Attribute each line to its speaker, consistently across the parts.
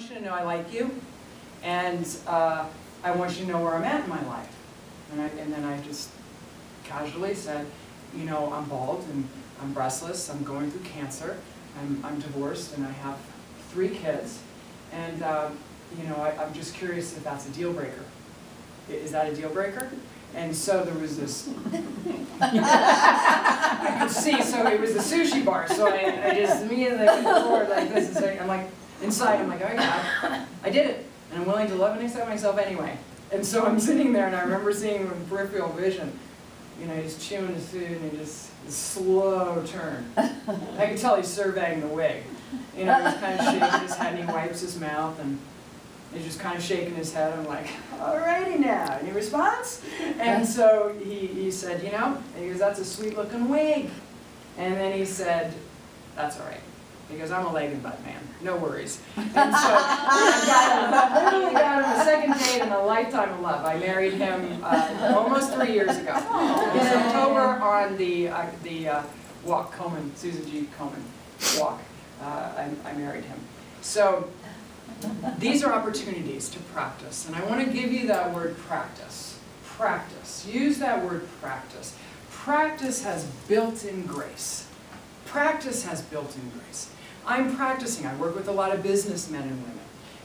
Speaker 1: I want you to know I like you, and uh, I want you to know where I'm at in my life. And, I, and then I just casually said, you know, I'm bald and I'm breastless, I'm going through cancer, I'm, I'm divorced, and I have three kids. And, uh, you know, I, I'm just curious if that's a deal breaker. Is that a deal breaker? And so there was this, I could see, so it was the sushi bar, so I, I just immediately went forward like this, and I'm like, inside, I'm like, oh yeah, I did it, and I'm willing to love and accept myself anyway. And so I'm sitting there, and I remember seeing with peripheral vision, you know, he's chewing his food, and he just, slow turn. I could tell he's surveying the wig. You know, he's kind of shaking his head, and he wipes his mouth, and he's just kind of shaking his head. I'm like, alrighty now, any response? And so he, he said, you know, and he goes, that's a sweet looking wig. And then he said, that's all right. He goes, I'm a leg and butt man, no worries. And so I got literally got him a second date and a lifetime of love. I married him uh, almost three years ago. It was October on the, uh, the uh, walk, Komen, Susan G. Komen walk. Uh, I, I married him. So these are opportunities to practice, and I want to give you that word practice. Practice. Use that word practice. Practice has built-in grace. Practice has built-in grace. I'm practicing. I work with a lot of businessmen and women,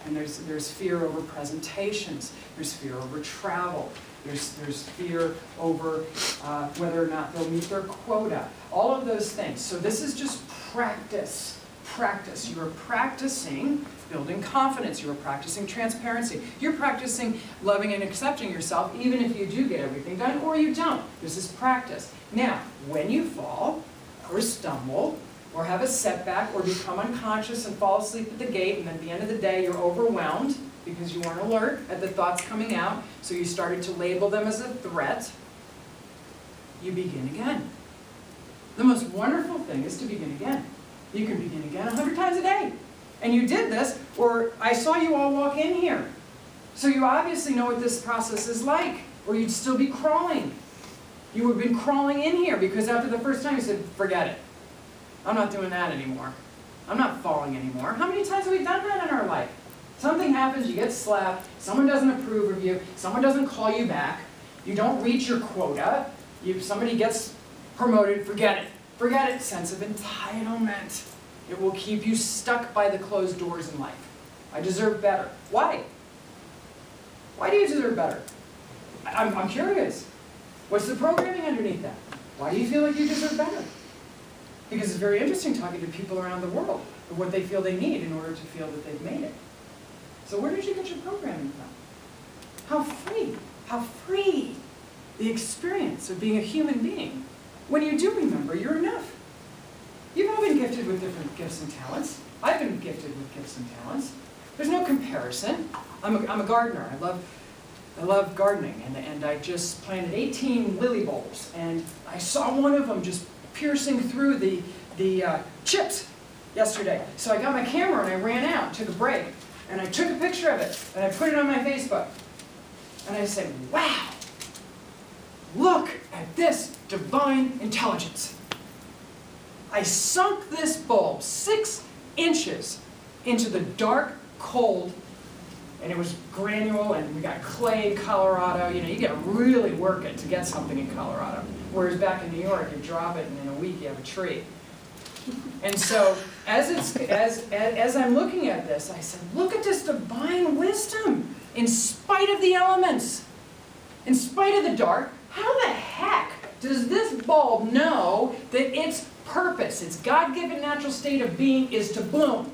Speaker 1: and there's, there's fear over presentations. There's fear over travel. There's, there's fear over uh, whether or not they'll meet their quota. All of those things. So this is just practice. Practice. You are practicing building confidence. You are practicing transparency. You're practicing loving and accepting yourself even if you do get everything done or you don't. This is practice. Now, when you fall or stumble or have a setback or become unconscious and fall asleep at the gate and at the end of the day you're overwhelmed because you weren't alert at the thoughts coming out, so you started to label them as a threat, you begin again. The most wonderful thing is to begin again. You can begin again a hundred times a day. And you did this, or I saw you all walk in here. So you obviously know what this process is like, or you'd still be crawling. You would have been crawling in here because after the first time you said, forget it. I'm not doing that anymore. I'm not falling anymore. How many times have we done that in our life? Something happens, you get slapped, someone doesn't approve of you, someone doesn't call you back, you don't reach your quota, you, somebody gets promoted, forget it. Forget it, sense of entitlement. It will keep you stuck by the closed doors in life. I deserve better. Why? Why do you deserve better? I- I'm, I'm curious. What's the programming underneath that? Why do you feel like you deserve better? Because it's very interesting talking to people around the world of what they feel they need in order to feel that they've made it. So where did you get your programming from? How free, how free the experience of being a human being when you do remember you're enough. You've all been gifted with different gifts and talents. I've been gifted with gifts and talents. There's no comparison. I'm a, I'm a gardener. I love, I love gardening, and, and I just planted 18 lily bulbs, and I saw one of them just piercing through the, the uh, chips yesterday. So I got my camera and I ran out, took a break, and I took a picture of it, and I put it on my Facebook. And I said, wow, look at this divine intelligence. I sunk this bulb six inches into the dark, cold, and it was granule, and we got clay in Colorado. You know, you got to really work it to get something in Colorado. Whereas back in New York, you drop it, and in a week you have a tree. And so, as, it's, as, as, I'm looking at this, I said, look at this divine wisdom in spite of the elements, in spite of the dark. How the heck does this bulb know that its purpose, its God-given natural state of being is to bloom?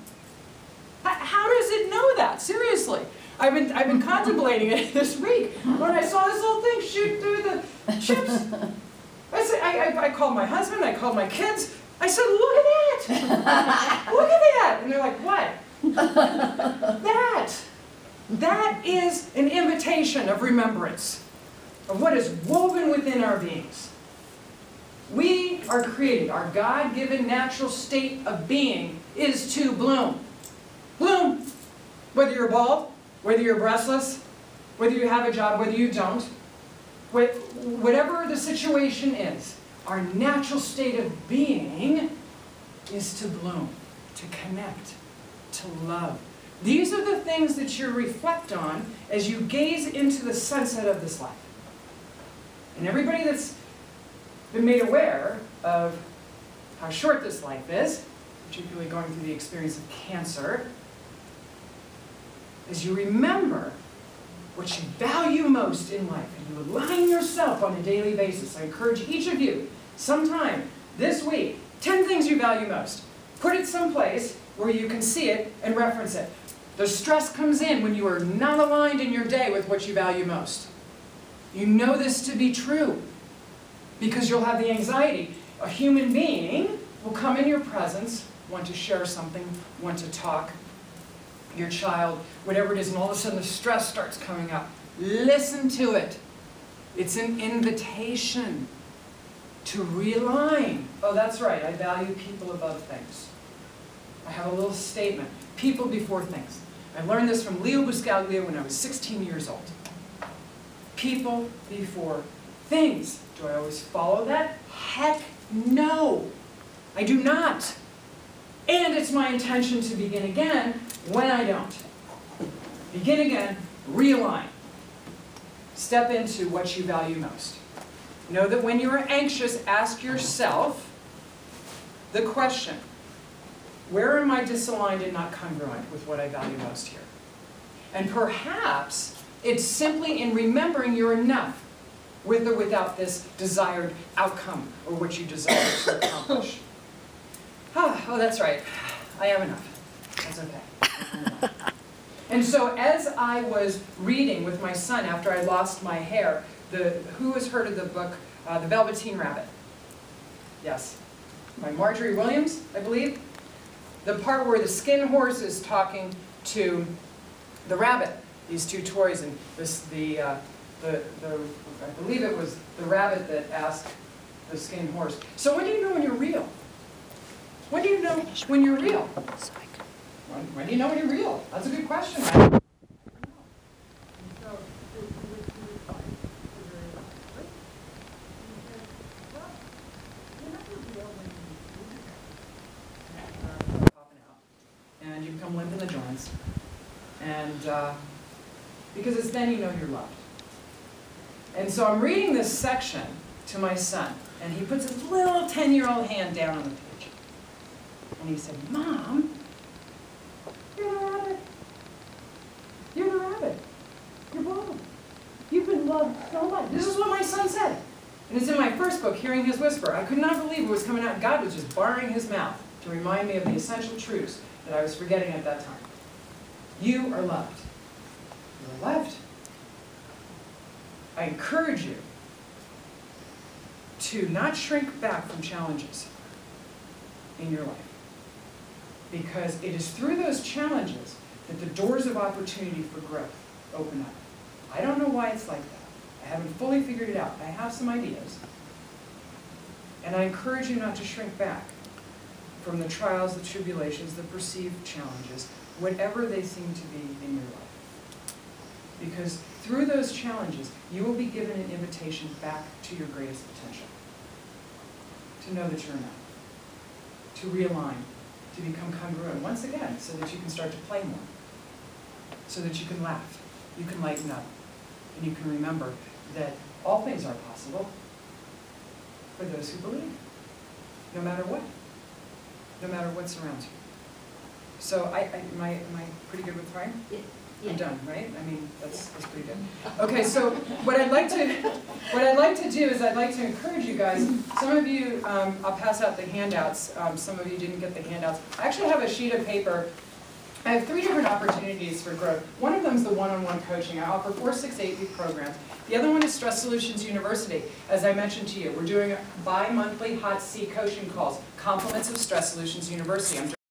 Speaker 1: How does it know that? Seriously. I've been, I've been contemplating it this week when I saw this little thing shoot through the chips. I, said, I, I, I called my husband, I called my kids. I said, look at that! look at that! And they're like, what? that! That is an invitation of remembrance of what is woven within our beings. We are created, our God-given natural state of being is to bloom. Bloom! Whether you're bald, whether you're breastless, whether you have a job, whether you don't, whatever the situation is, our natural state of being is to bloom, to connect, to love, These are the things that you reflect on as you gaze into the sunset of this life. And everybody that's been made aware of how short this life is, particularly going through the experience of cancer, as you remember what you value most in life and you align yourself on a daily basis. I encourage each of you, sometime this week, 10 things you value most. Put it someplace where you can see it and reference it. The stress comes in when you are not aligned in your day with what you value most. You know this to be true because you'll have the anxiety. A human being will come in your presence, want to share something, want to talk, your child, whatever it is, and all of a sudden the stress starts coming up. Listen to it. It's an invitation to realign. Oh, that's right, I value people above things. I have a little statement, people before things. I learned this from Leo Buscaglia when I was 16 years old. People before things. Do I always follow that? Heck no. I do not. And it's my intention to begin again when I don't. Begin again, realign. Step into what you value most. Know that when you're anxious, ask yourself the question, where am I disaligned and not congruent with what I value most here? And perhaps it's simply in remembering you're enough with or without this desired outcome or what you desire to accomplish. Ah, oh, that's right. I am enough. That's okay. and so as I was reading with my son after I lost my hair, the, who has heard of the book, uh, The Velveteen Rabbit? Yes. By Margery Williams, I believe. The part where the skin horse is talking to the rabbit, these two toys, and this, the, uh, the, the, I believe it was the rabbit that asked the skin horse, so when do you know when you're real? When do you know when you're real? When, when do you know when you're real? That's a good question. I. And so, he was- he was- he was fine. He was very nicely. He said, "Well, you're not gonna real when you lose your hair." Popping out. And you become limp in the joints. And, uh, because it's then you know you're loved. And so I'm reading this section to my son, and he puts his little 10-year-old hand down on the page. And he said, Mom, you're a rabbit. You're a rabbit. You're bald. You've been loved so much. This is what my son said. And it's in my first book, Hearing His Whisper. I could not believe it was coming out. God was just barring his mouth to remind me of the essential truths that I was forgetting at that time. You are loved. You are loved. I encourage you to not shrink back from challenges in your life. Because it is through those challenges that the doors of opportunity for growth open up. I don't know why it's like that. I haven't fully figured it out. I have some ideas. And I encourage you not to shrink back from the trials, the tribulations, the perceived challenges, whatever they seem to be in your life. Because through those challenges, you will be given an invitation back to your greatest potential. To know that you're enough. To realign. To become congruent once again, so that you can start to play more. So that you can laugh. You can lighten up. And you can remember that all things are possible for those who believe. No matter what. No matter what surrounds you. So I, I, am I, am I pretty good with time? I'm done, right? I mean, that's, that's pretty good. Okay, so what I'd like to, what I'd like to do is I'd like to encourage you guys, some of you, um, I'll pass out the handouts, um, some of you didn't get the handouts. I actually have a sheet of paper. I have three different opportunities for growth. One of them is the one-on-one coaching. I offer four, six, eight-week programs. The other one is Stress Solutions University. As I mentioned to you, we're doing bi-monthly hot seat coaching calls, compliments of Stress Solutions University. I'm